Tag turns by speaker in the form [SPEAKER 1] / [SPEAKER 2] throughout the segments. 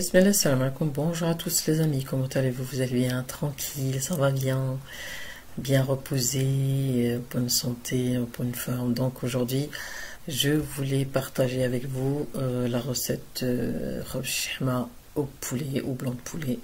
[SPEAKER 1] Salam bonjour à tous les amis, comment allez-vous? Vous allez bien, tranquille, ça va bien, bien reposé, euh, bonne santé, bonne forme. Donc aujourd'hui, je voulais partager avec vous euh, la recette euh, au poulet, au blanc de poulet.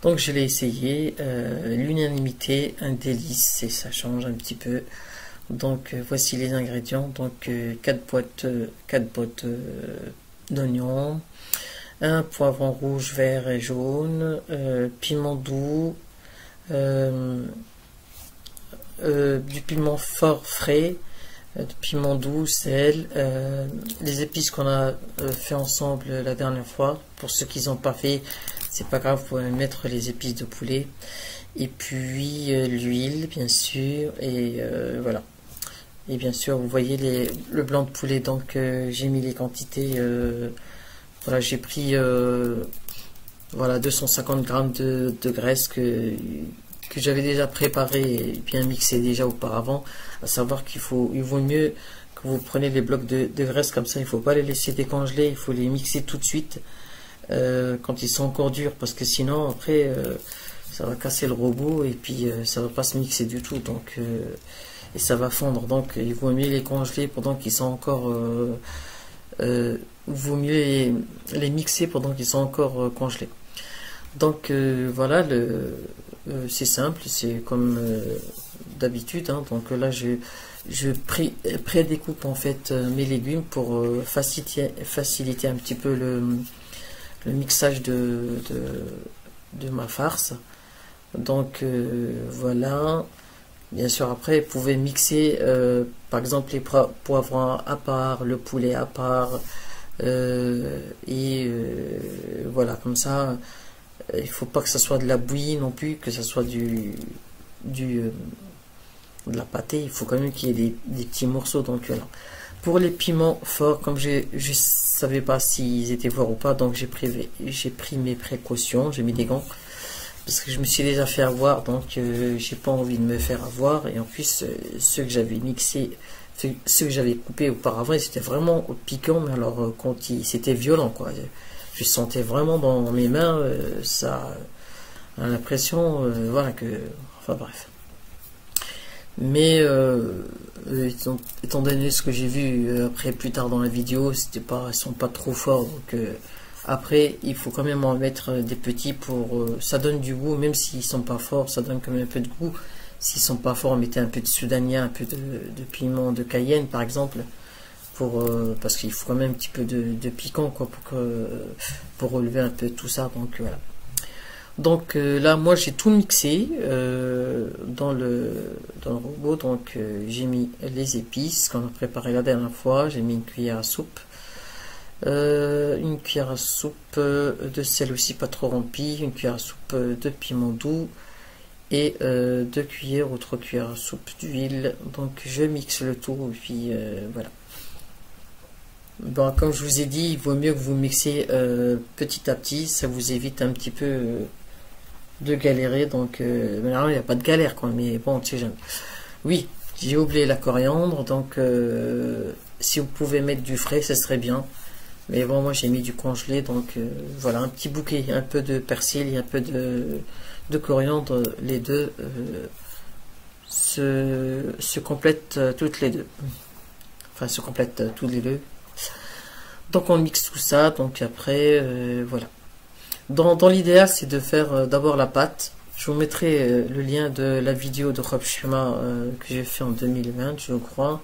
[SPEAKER 1] Donc je l'ai essayé, euh, l'unanimité, un délice et ça change un petit peu. Donc voici les ingrédients, donc 4 boîtes, 4 boîtes d'oignons, un poivron rouge, vert et jaune, euh, piment doux, euh, euh, du piment fort frais, du piment doux, sel, les épices qu'on a fait ensemble la dernière fois. Pour ceux qui n'ont pas fait, c'est pas grave, vous pouvez mettre les épices de poulet. Et puis l'huile, bien sûr, et voilà. Et bien sûr, vous voyez le blanc de poulet, donc j'ai mis les quantités voilà, j'ai pris euh, voilà 250 grammes de, graisse que, que j'avais déjà préparé et bien mixé déjà auparavant. À savoir qu'il faut, il vaut mieux que vous preniez les blocs de, graisse comme ça. Il ne faut pas les laisser décongeler. Il faut les mixer tout de suite euh, quand ils sont encore durs parce que sinon après euh, ça va casser le robot et puis ça va pas se mixer du tout. Donc et ça va fondre. Donc il vaut mieux les congeler pendant qu'ils sont encore euh, vaut mieux les, mixer pendant qu'ils sont encore euh, congelés. Donc euh, voilà, le, c'est simple, c'est comme d'habitude. Hein. donc là, je, je pré-découpe en fait mes légumes pour faciliter, faciliter un petit peu le, le mixage de, de, ma farce. Donc voilà. Bien sûr, après, vous pouvez mixer, euh, par exemple, les poivrons à part, le poulet à part. Euh, et euh, voilà, comme ça, il ne faut pas que ce soit de la bouillie non plus, que ce soit du, du de la pâté. Il faut quand même qu'il y ait des, petits morceaux. Donc voilà. Pour les piments forts, comme je ne savais pas s'ils étaient forts ou pas, donc j'ai pris, pris mes précautions, j'ai mis des gants parce que je me suis déjà fait avoir, donc euh, j'ai pas envie de me faire avoir. Et en plus, euh, ceux que j'avais mixés, ceux que j'avais coupés auparavant, c'était vraiment piquant, mais alors euh, quand c'était violent, quoi. Je sentais vraiment dans mes mains, ça, l'impression, voilà que, enfin bref. Mais étant, donné ce que j'ai vu après plus tard dans la vidéo, c'était pas, ils sont pas trop forts, donc après, il faut quand même en mettre des petits pour... Euh, ça donne du goût, même s'ils sont pas forts, ça donne quand même un peu de goût. S'ils sont pas forts, mettez un peu de soudanien, un peu de, piment de cayenne, par exemple. Euh, parce qu'il faut quand même un petit peu de, piquant pour, relever un peu tout ça. Donc voilà. Donc euh, là, moi j'ai tout mixé dans, le, dans le robot. Donc j'ai mis les épices qu'on a préparé la dernière fois. J'ai mis une cuillère à soupe. Euh, une cuillère à soupe euh, de sel aussi pas trop rempli, une cuillère à soupe euh, de piment doux et deux cuillères ou trois cuillères à soupe d'huile. Donc je mixe le tout et puis voilà. Bon, comme je vous ai dit, il vaut mieux que vous mixez petit à petit, ça vous évite un petit peu de galérer. Donc maintenant il n'y a pas de galère quoi, mais bon, tu sais jamais. Oui, j'ai oublié la coriandre, donc si vous pouvez mettre du frais, ce serait bien. Mais bon, moi j'ai mis du congelé, donc euh, voilà, un petit bouquet, un peu de persil un peu de, de coriandre, les deux euh, se, se, complètent euh, toutes les deux. Enfin, se complètent tous les deux. Donc on mixe tout ça, donc après, voilà. Dans, dans l'idéal, c'est de faire d'abord la pâte. Je vous mettrai le lien de la vidéo de Rob Schuma que j'ai fait en 2020, je crois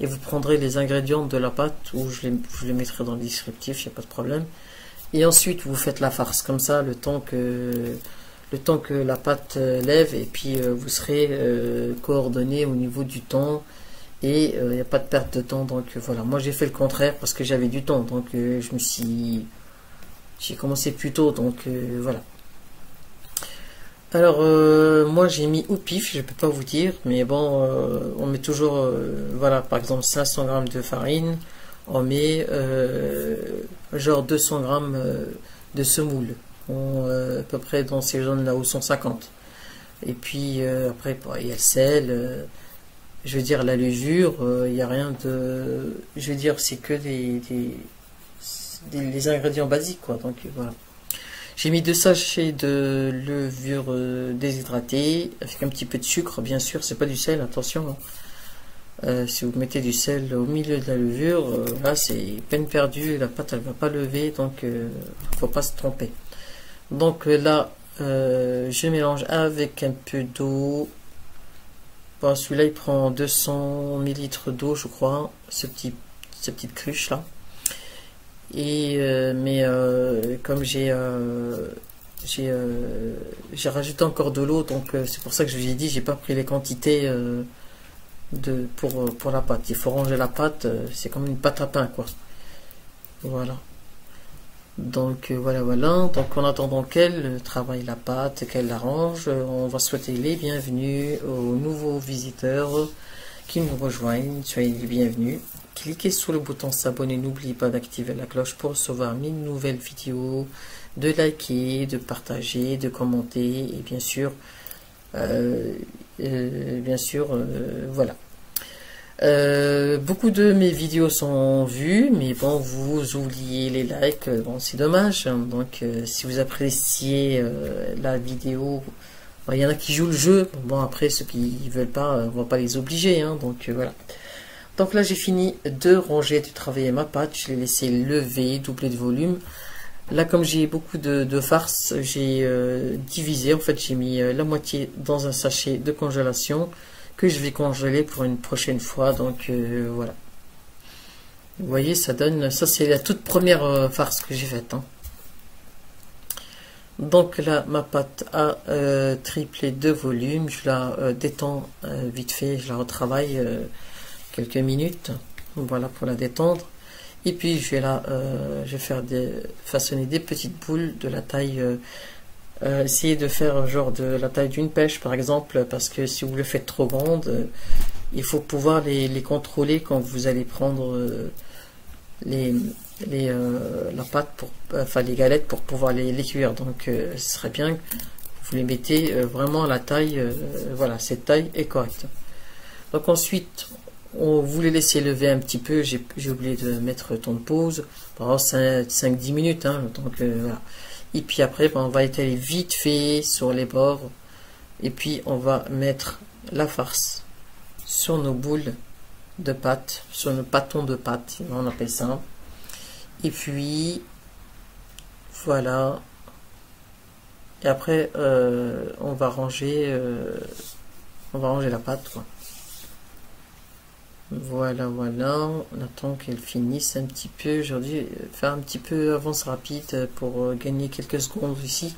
[SPEAKER 1] et vous prendrez les ingrédients de la pâte ou je les, mettrai dans le descriptif, il n'y a pas de problème. Et ensuite vous faites la farce comme ça le temps que le temps que la pâte euh, lève et puis euh, vous serez euh, coordonné au niveau du temps. Et il n'y a pas de perte de temps donc voilà. Moi j'ai fait le contraire parce que j'avais du temps. Donc je me suis j'ai commencé plus tôt donc voilà alors, euh, moi j'ai mis au pif, je peux pas vous dire, mais bon, euh, on met toujours, euh, voilà, par exemple 500 grammes de farine, on met genre 200 grammes de semoule, à peu près dans ces zones-là où 150. Et puis après, il y a le sel, je veux dire la levure, il n'y a rien de, je veux dire, c'est que des, des, des, ingrédients basiques, quoi, donc voilà. J'ai mis deux sachets de levure euh, déshydratée avec un petit peu de sucre, bien sûr, c'est pas du sel, attention. Hein. Euh, si vous mettez du sel au milieu de la levure, euh, là c'est peine perdue, la pâte elle va pas lever, donc euh, faut pas se tromper. Donc là, je mélange avec un peu d'eau. Bon, celui-là il prend 200 ml d'eau, je crois, ce petit, cette petite cruche là. Et mais comme j'ai j'ai rajouté encore de l'eau, donc c'est pour ça que je vous ai dit, j'ai pas pris les quantités de, pour, pour la pâte. Il faut ranger la pâte, euh, c'est comme une pâte à pain, quoi. Voilà. Donc euh, voilà, voilà. Donc en attendant qu'elle travaille la pâte, qu'elle la range, euh, on va souhaiter les bienvenus aux nouveaux visiteurs qui nous rejoignent. Soyez les bienvenus. Cliquez sur le bouton s'abonner. N'oubliez pas d'activer la cloche pour recevoir mes nouvelles vidéos, de liker, de partager, de commenter et bien sûr euh, euh, bien sûr, euh, voilà. beaucoup de mes vidéos sont vues, mais bon, vous oubliez les likes, bon, c'est dommage. Hein. donc, si vous appréciez la vidéo, il y en a qui jouent le jeu. Bon, après, ceux qui ne veulent pas, on va pas les obliger. Hein. donc, voilà. Donc là, j'ai fini de ranger, de travailler ma pâte. Je l'ai laissé lever, doubler de volume. Là, comme j'ai beaucoup de, farce, j'ai euh, divisé. En fait, j'ai mis euh, la moitié dans un sachet de congélation que je vais congeler pour une prochaine fois. Donc, euh, voilà. Vous voyez, ça donne... Ça, c'est la toute première farce que j'ai faite. Hein. Donc là, ma pâte a triplé de volume. Je la détends vite fait. Je la retravaille quelques minutes. Voilà, pour la détendre. Et puis je vais là, euh, je vais faire des, façonner des petites boules de la taille, euh, euh, essayer de faire genre de la taille d'une pêche par exemple, parce que si vous le faites trop grande, il faut pouvoir les, contrôler quand vous allez prendre les, les la pâte pour, enfin les galettes pour pouvoir les, les cuire. Donc ce serait bien que vous les mettez vraiment à la taille, voilà, cette taille est correcte. Donc ensuite, on voulait laisser lever un petit peu, j'ai oublié de mettre ton de pause, pendant 5-10 minutes, hein, donc voilà. Et puis après, ben, on va étaler vite fait sur les bords, et puis on va mettre la farce sur nos boules de pâte, sur nos pâtons de pâte, on appelle ça. Et puis, voilà. Et après, euh, on va ranger, euh, on va ranger la pâte. Voilà, voilà. On attend qu'elle finisse un petit peu. Aujourd'hui, faire un petit peu avance rapide pour euh, gagner quelques secondes ici.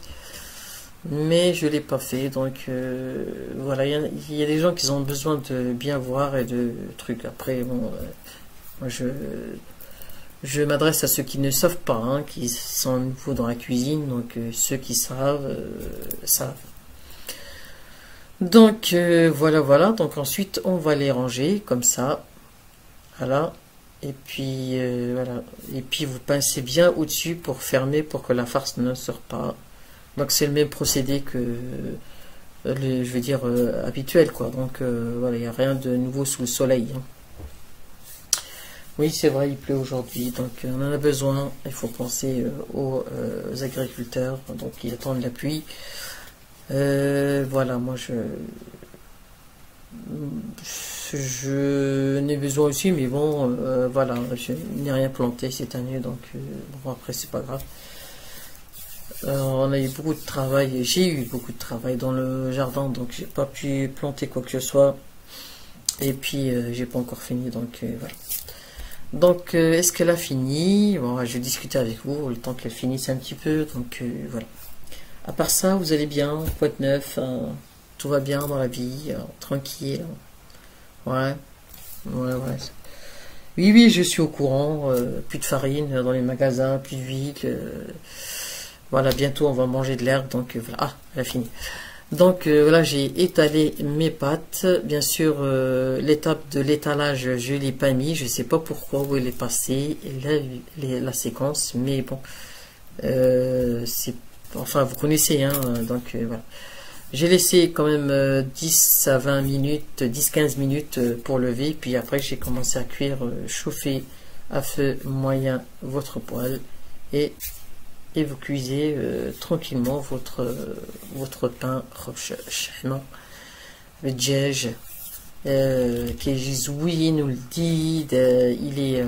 [SPEAKER 1] Mais je ne l'ai pas fait. Donc euh, voilà, il y, a des gens qui ont besoin de bien voir et de trucs. Après, bon, euh, je, je m'adresse à ceux qui ne savent pas, hein, qui sont nouveaux dans la cuisine. Donc ceux qui savent, savent. Donc euh, voilà, voilà. Donc ensuite, on va les ranger comme ça. Voilà. Et puis euh, voilà. Et puis vous pincez bien au-dessus pour fermer pour que la farce ne sort pas. Donc c'est le même procédé que euh, le, je veux dire habituel quoi. Donc voilà, il n'y a rien de nouveau sous le soleil. Hein. Oui, c'est vrai, il pleut aujourd'hui, donc on en a besoin. Il faut penser aux agriculteurs, donc ils attendent la pluie. Euh, voilà, moi je je n'ai besoin aussi, mais bon, euh, voilà, je n'ai rien planté cette année, donc euh, bon après c'est pas grave. on a eu beaucoup de travail, j'ai eu beaucoup de travail dans le jardin, donc j'ai pas pu planter quoi que ce soit. Et puis j'ai pas encore fini, donc voilà. Donc est-ce qu'elle a fini? Bon, je vais discuter avec vous le temps qu'elle finisse un petit peu, donc voilà. À part ça, vous allez bien, quoi de neuf, hein, tout va bien dans la vie, hein, tranquille. Ouais, ouais, ouais. Oui, oui, je suis au courant. Euh, plus de farine dans les magasins, plus d'huile. Euh, voilà, bientôt on va manger de l'herbe, donc euh, voilà. Ah, elle fini. Donc voilà, j'ai étalé mes pâtes. Bien sûr, l'étape de l'étalage, je l'ai pas mis. Je sais pas pourquoi où elle est passée, la, la séquence, mais bon, c'est Enfin, vous connaissez, hein, euh, donc euh, voilà. J'ai laissé quand même euh, 10 à 20 minutes, 10-15 minutes pour lever, puis après j'ai commencé à cuire, chauffer à feu moyen votre poêle et, et vous cuisez tranquillement votre, votre pain roche, le djej, qui est jizouin ou le did, il est...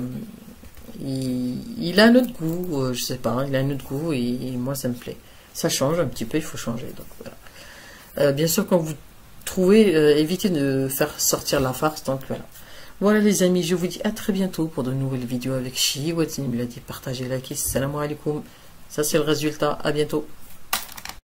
[SPEAKER 1] Il, a un autre goût, je sais pas, hein, il a un autre goût et moi ça me plaît ça change un petit peu il faut changer donc voilà bien sûr quand vous trouvez évitez de faire sortir la farce donc voilà voilà les amis, je vous dis à très bientôt pour de nouvelles vidéos avec Chi. Partagez, likez. Salam alaikum. Ça c'est le résultat. À bientôt.